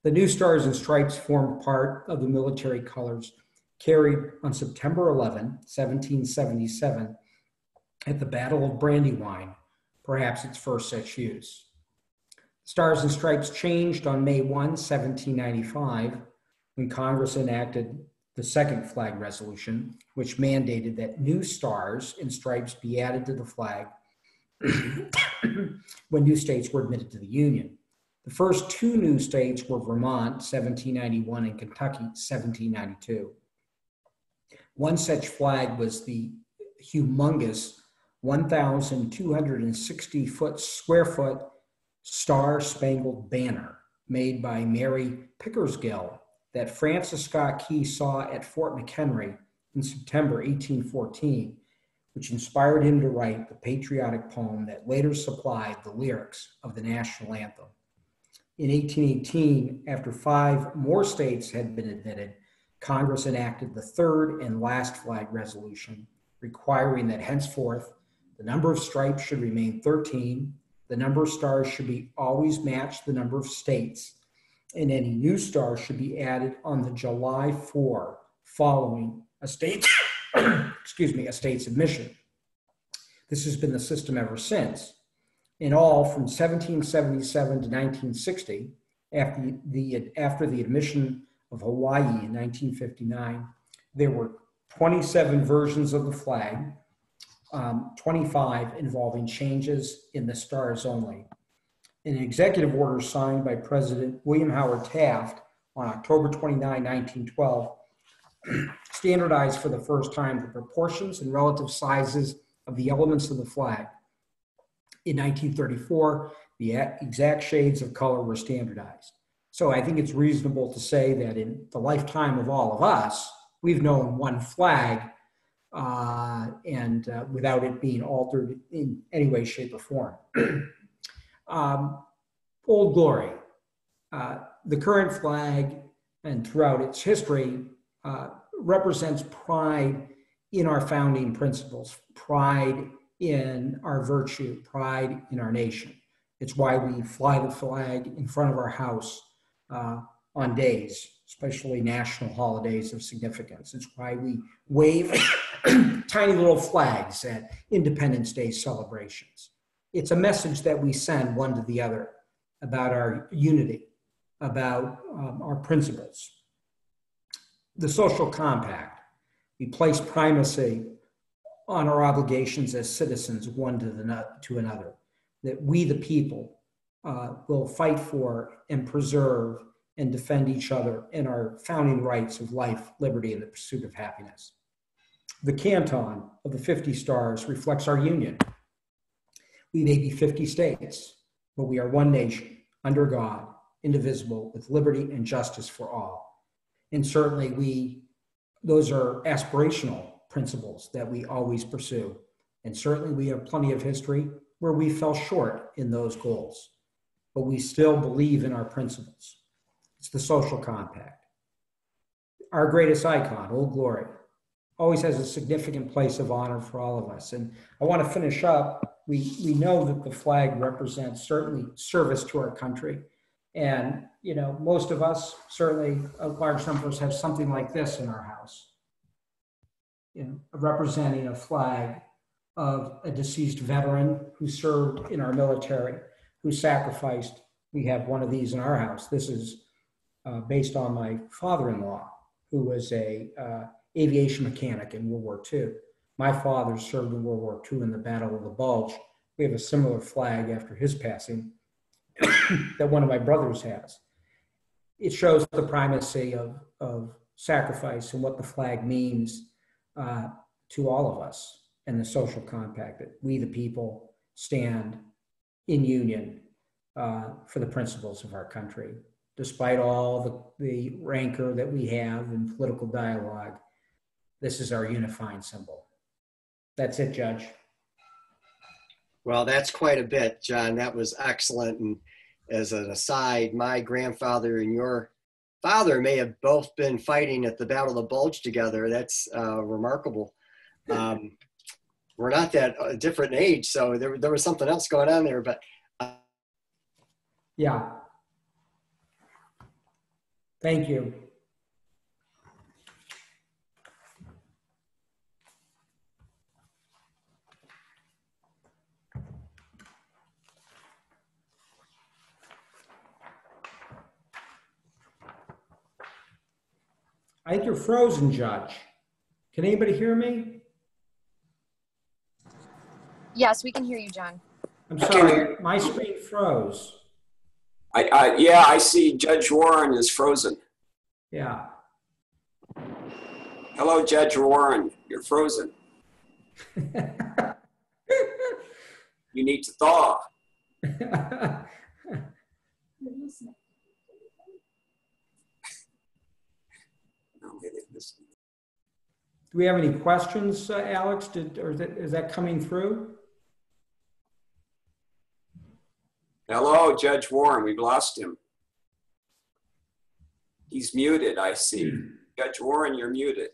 The new stars and stripes formed part of the military colors carried on September 11, 1777, at the Battle of Brandywine, perhaps its first such use. Stars and Stripes changed on May 1, 1795, when Congress enacted the second flag resolution, which mandated that new stars and stripes be added to the flag when new states were admitted to the Union. The first two new states were Vermont, 1791, and Kentucky, 1792. One such flag was the humongous 1,260 foot square foot Star Spangled Banner made by Mary Pickersgill that Francis Scott Key saw at Fort McHenry in September 1814, which inspired him to write the patriotic poem that later supplied the lyrics of the national anthem. In 1818, after five more states had been admitted, Congress enacted the third and last flag resolution, requiring that henceforth the number of stripes should remain 13. The number of stars should be always match the number of states. And any new stars should be added on the July 4 following a state, excuse me, a state's admission. This has been the system ever since. In all, from 1777 to 1960, after the, after the admission of Hawaii in 1959, there were 27 versions of the flag, um, 25 involving changes in the stars only. In an executive order signed by President William Howard Taft on October 29, 1912, standardized for the first time the proportions and relative sizes of the elements of the flag. In 1934, the exact shades of color were standardized. So I think it's reasonable to say that in the lifetime of all of us, we've known one flag uh, and uh, without it being altered in any way, shape, or form. um, Old Glory. Uh, the current flag and throughout its history uh, represents pride in our founding principles, pride in our virtue, pride in our nation. It's why we fly the flag in front of our house uh, on days, especially national holidays of significance. It's why we wave tiny little flags at Independence Day celebrations. It's a message that we send one to the other about our unity, about um, our principles. The social compact, we place primacy on our obligations as citizens one to, the, to another, that we, the people, uh, will fight for and preserve and defend each other in our founding rights of life, liberty, and the pursuit of happiness. The canton of the 50 stars reflects our union. We may be 50 states, but we are one nation under God, indivisible, with liberty and justice for all. And certainly, we those are aspirational principles that we always pursue. And certainly, we have plenty of history where we fell short in those goals, but we still believe in our principles. It's the social compact. Our greatest icon, Old Glory, always has a significant place of honor for all of us. And I want to finish up. We, we know that the flag represents certainly service to our country. And, you know, most of us, certainly a large number of us, have something like this in our house, you know, representing a flag of a deceased veteran who served in our military, who sacrificed. We have one of these in our house. This is uh, based on my father-in-law, who was a uh, aviation mechanic in World War II. My father served in World War II in the Battle of the Bulge. We have a similar flag after his passing that one of my brothers has. It shows the primacy of, of sacrifice and what the flag means uh, to all of us and the social compact that we, the people, stand in union uh, for the principles of our country despite all the, the rancor that we have in political dialogue, this is our unifying symbol. That's it, Judge. Well, that's quite a bit, John. That was excellent. And as an aside, my grandfather and your father may have both been fighting at the Battle of the Bulge together. That's uh, remarkable. Um, we're not that uh, different in age, so there, there was something else going on there. But uh, yeah, Thank you. I think you're frozen, Judge. Can anybody hear me? Yes, we can hear you, John. I'm sorry, my screen froze. I, I, yeah, I see Judge Warren is frozen. Yeah. Hello, Judge Warren. You're frozen. you need to thaw. Do we have any questions, uh, Alex? Did, or is that, is that coming through? Hello, Judge Warren. We've lost him. He's muted, I see. Judge Warren, you're muted.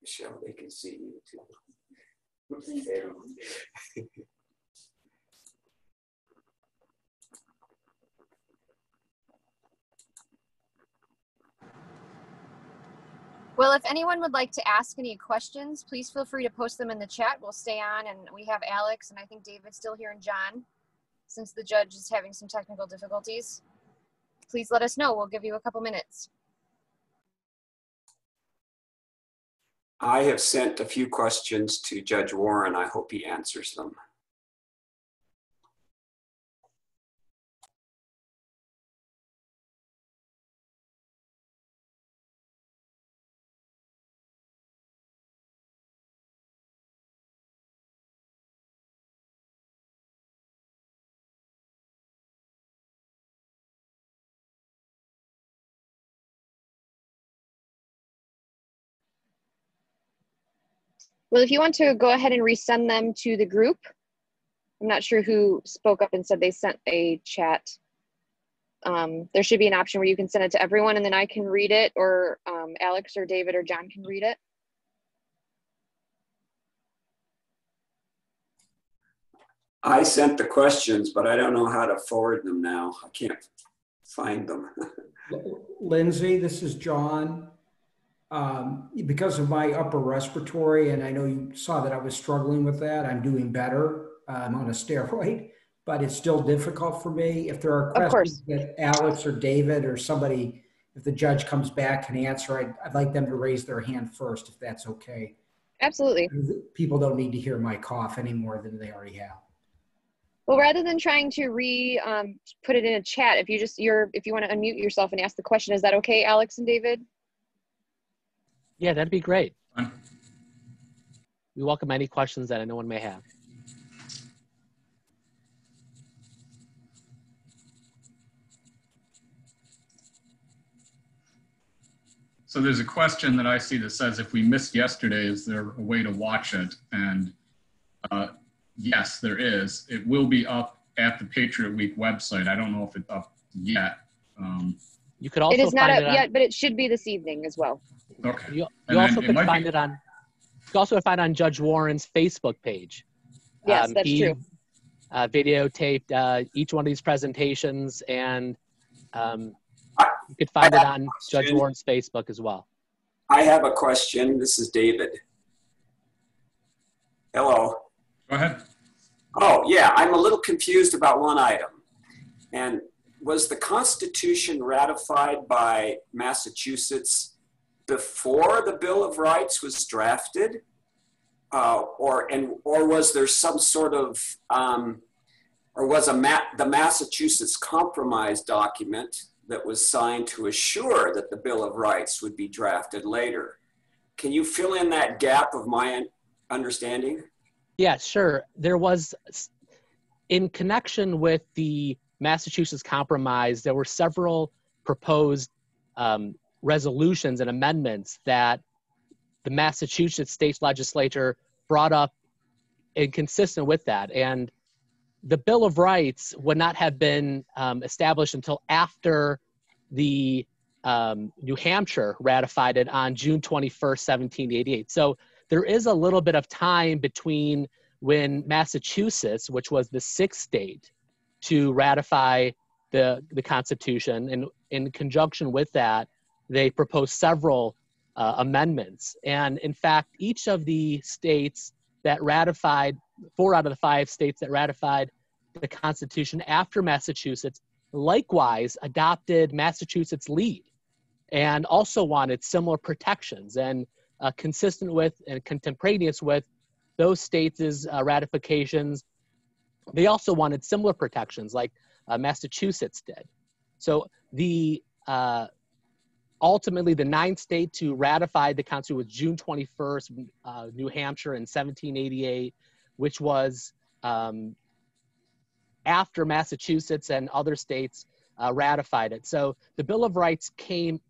Michelle, they can see you too. Well, if anyone would like to ask any questions, please feel free to post them in the chat. We'll stay on and we have Alex and I think David's still here and John since the judge is having some technical difficulties. Please let us know. We'll give you a couple minutes. I have sent a few questions to Judge Warren. I hope he answers them. Well, if you want to go ahead and resend them to the group, I'm not sure who spoke up and said they sent a chat. Um, there should be an option where you can send it to everyone and then I can read it or um, Alex or David or John can read it. I sent the questions, but I don't know how to forward them now. I can't find them. Lindsay, this is John. Um, because of my upper respiratory, and I know you saw that I was struggling with that, I'm doing better. I'm on a steroid, but it's still difficult for me. If there are questions that Alex or David or somebody, if the judge comes back and answer, I'd, I'd like them to raise their hand first, if that's okay. Absolutely. People don't need to hear my cough any more than they already have. Well, rather than trying to re um, put it in a chat, if you just you're if you want to unmute yourself and ask the question, is that okay, Alex and David? Yeah, that'd be great. Fine. We welcome any questions that anyone may have. So there's a question that I see that says, if we missed yesterday, is there a way to watch it? And uh, yes, there is. It will be up at the Patriot Week website. I don't know if it's up yet. Um, You could also it is not up it on, yet, but it should be this evening as well. Okay. You, you also can it find be- it on. You could also find it on Judge Warren's Facebook page. Yes, Um, that's he, true. Uh, videotaped uh, each one of these presentations, and um, you could find it on Judge. Warren's Facebook as well. I have a question. This is David. Hello. Go ahead. Oh, yeah, I'm a little confused about one item. And was the Constitution ratified by Massachusetts before the Bill of Rights was drafted? Uh, or and or was there some sort of um, or was a Ma- the Massachusetts Compromise document that was signed to assure that the Bill of Rights would be drafted later? Can you fill in that gap of my understanding? Yeah, sure. There was, in connection with the Massachusetts Compromise, there were several proposed um, resolutions and amendments that the Massachusetts state legislature brought up inconsistent with that. And the Bill of Rights would not have been um, established until after the um, New Hampshire ratified it on June 21st, 1788. So there is a little bit of time between when Massachusetts, which was the sixth state to ratify the, the Constitution, and in conjunction with that, they proposed several uh, amendments. And in fact, each of the states that ratified, four out of the five states that ratified the Constitution after Massachusetts, likewise adopted Massachusetts' lead and also wanted similar protections. And uh, consistent with and contemporaneous with those states' uh, ratifications, they also wanted similar protections like uh, Massachusetts did. So the uh, ultimately the ninth state to ratify the Constitution was June 21st, uh, New Hampshire in 1788, which was um, after Massachusetts and other states uh, ratified it. So the Bill of Rights came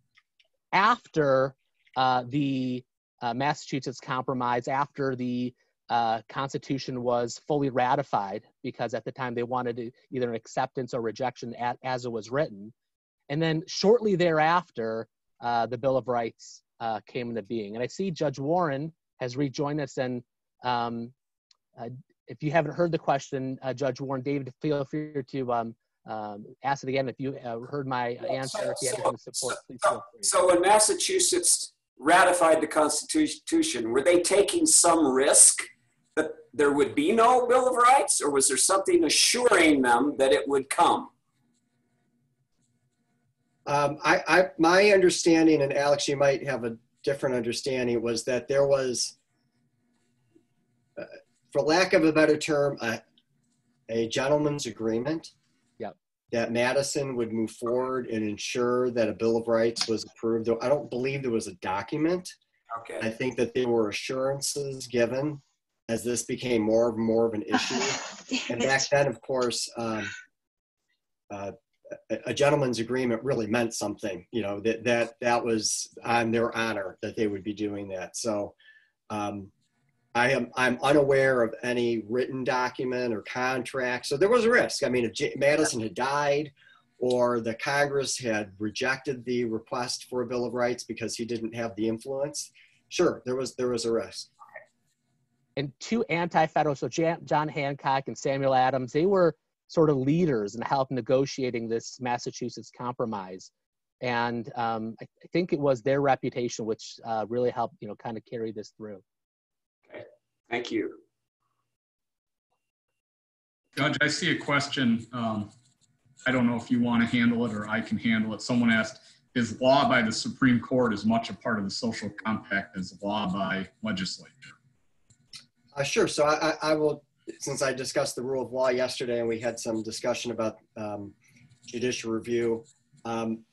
after uh, the uh, Massachusetts Compromise, after the uh, Constitution was fully ratified, because at the time they wanted either an acceptance or rejection at, as it was written. And then shortly thereafter, uh, the Bill of Rights uh, came into being. And I see Judge Warren has rejoined us. And um, uh, if you haven't heard the question, uh, Judge Warren, David, feel free to um, um, ask it again. If you uh, heard my answer, if you have anything to support, please feel free. So when Massachusetts ratified the Constitution, were they taking some risk that there would be no Bill of Rights, or was there something assuring them that it would come? Um, I, I, my understanding, and Alex, you might have a different understanding, was that there was, uh, for lack of a better term, a, a gentleman's agreement. Yep. That Madison would move forward and ensure that a Bill of Rights was approved. I don't believe there was a document. Okay. I think that there were assurances given as this became more and more of an issue. And back then, of course, um, uh, a, gentleman's agreement really meant something. You know that that that was on their honor that they would be doing that. So, um, I am I'm unaware of any written document or contract. So there was a risk. I mean, if J- Madison had died, or the Congress had rejected the request for a Bill of Rights because he didn't have the influence, sure, there was there was a risk. And two anti-federal, so John Hancock and Samuel Adams, they were sort of leaders in help negotiating this Massachusetts Compromise, and um, I, I, think it was their reputation which uh, really helped, you know, kind of carry this through. Okay, thank you. Judge, I see a question. Um, I don't know if you want to handle it or I can handle it. Someone asked, is law by the Supreme Court as much a part of the social compact as law by legislature? Uh, sure. So I, I, will, since I discussed the rule of law yesterday and we had some discussion about um, judicial review, um,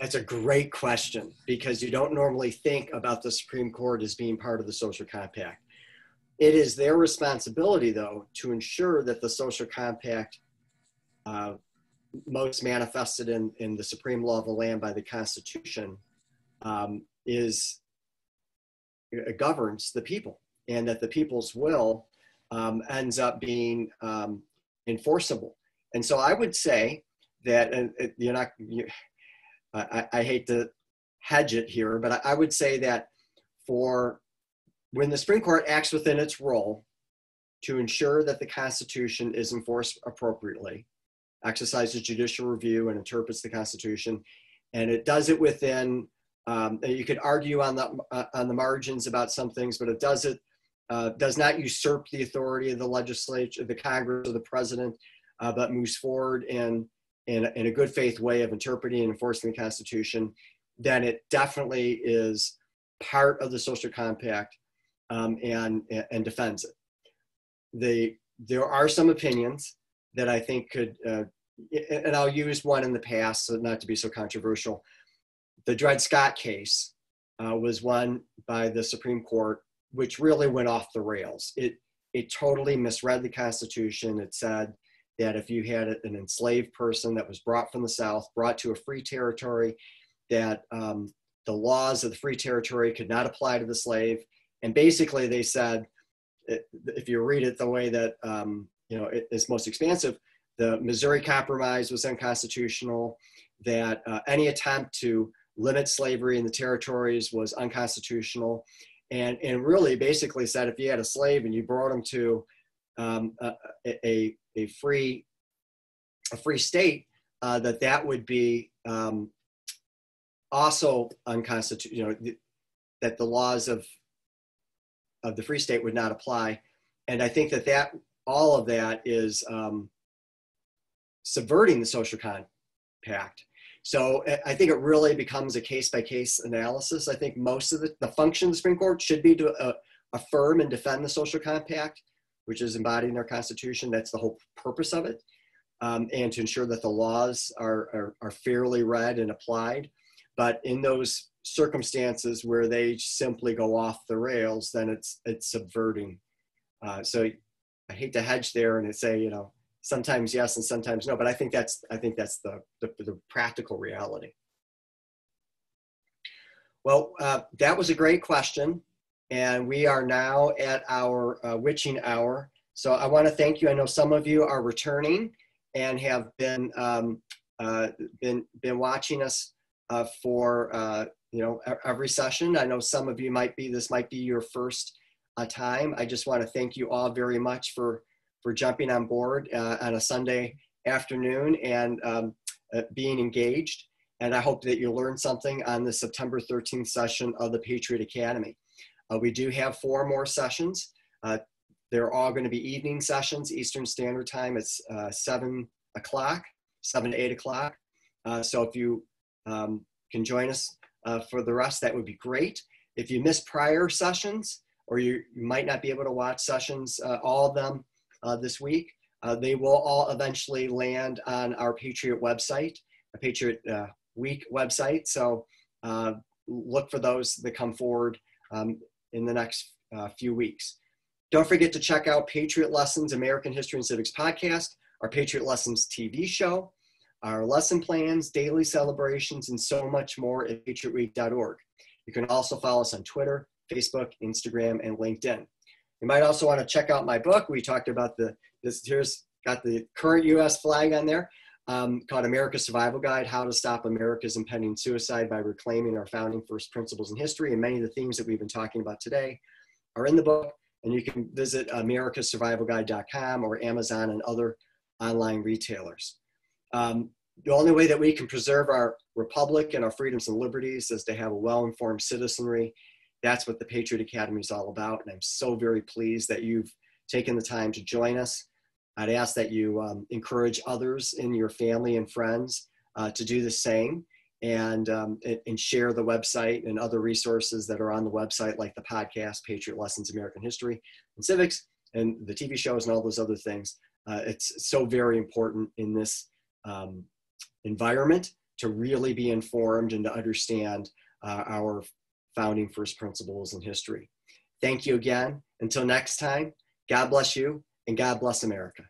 that's a great question because you don't normally think about the Supreme Court as being part of the social compact. It is their responsibility, though, to ensure that the social compact uh, most manifested in, in the supreme law of the land by the Constitution, um, is uh, governs the people, and that the people's will um, ends up being um, enforceable. And so I would say that, and you're not, you, I, I, hate to hedge it here, but I, I would say that for when the Supreme Court acts within its role to ensure that the Constitution is enforced appropriately, exercises judicial review and interprets the Constitution. And it does it within, um, you could argue on the, uh, on the margins about some things, but it does it, uh, does not usurp the authority of the legislature, the Congress, or the president, uh, but moves forward in, in, in a good faith way of interpreting and enforcing the Constitution, then it definitely is part of the social compact um, and, and defends it. The, there are some opinions that I think could, uh, and I'll use one in the past, so not to be so controversial. The Dred Scott case uh, was won by the Supreme Court, which really went off the rails. It it totally misread the Constitution. It said that if you had an enslaved person that was brought from the South, brought to a free territory, that um, the laws of the free territory could not apply to the slave. And basically, they said, if you read it the way that um, you know, is most expansive. The Missouri Compromise was unconstitutional. That uh, any attempt to limit slavery in the territories was unconstitutional, and and really basically said if you had a slave and you brought him to um, a, a, a free a free state, uh, that that would be um, also unconstitutional. You know, that the laws of of the free state would not apply, and I think that that all of that is um, subverting the social compact. So I think it really becomes a case by case analysis. I think most of the, the function of the Supreme Court should be to uh, affirm and defend the social compact, which is embodied in our Constitution. That's the whole purpose of it. Um, and to ensure that the laws are, are, are fairly read and applied. But in those circumstances where they simply go off the rails, then it's, it's subverting. Uh, so I hate to hedge there and say, you know, sometimes yes and sometimes no, but I think that's I think that's the the, the practical reality. Well, uh, that was a great question, and we are now at our uh, witching hour. So I want to thank you. I know some of you are returning and have been um, uh, been been watching us uh, for uh, you know every session. I know some of you might be this might be your first uh, time. I just want to thank you all very much for, for jumping on board uh, on a Sunday afternoon and um, uh, being engaged. And I hope that you learned something on the September 13th session of the Patriot Academy. Uh, we do have four more sessions. Uh, they're all going to be evening sessions, Eastern Standard Time. It's uh, 7 o'clock, 7 to 8 o'clock. so if you um, can join us for the rest, that would be great. If you miss prior sessions, or you, you might not be able to watch sessions, uh, all of them uh, this week. Uh, they will all eventually land on our Patriot website, a Patriot uh, Week website. So uh, look for those that come forward um, in the next uh, few weeks. Don't forget to check out Patriot Lessons American History and Civics podcast, our Patriot Lessons TV show, our lesson plans, daily celebrations, and so much more at patriotweek.org. You can also follow us on Twitter, Facebook, Instagram, and LinkedIn. You might also want to check out my book. We talked about the, this here's got the current US flag on there um, called America's Survival Guide, How to Stop America's Impending Suicide by Reclaiming Our Founding First Principles in History. And many of the themes that we've been talking about today are in the book. And you can visit americasurvivalguide.com or Amazon and other online retailers. Um, the only way that we can preserve our republic and our freedoms and liberties is to have a well-informed citizenry. That's what the Patriot Academy is all about. And I'm so very pleased that you've taken the time to join us. I'd ask that you um, encourage others in your family and friends uh, to do the same and, um, and share the website and other resources that are on the website, like the podcast, Patriot Lessons American History and Civics, and the TV shows and all those other things. Uh, it's so very important in this um, environment to really be informed and to understand uh, our founding first principles in history. Thank you again. Until next time, God bless you and God bless America.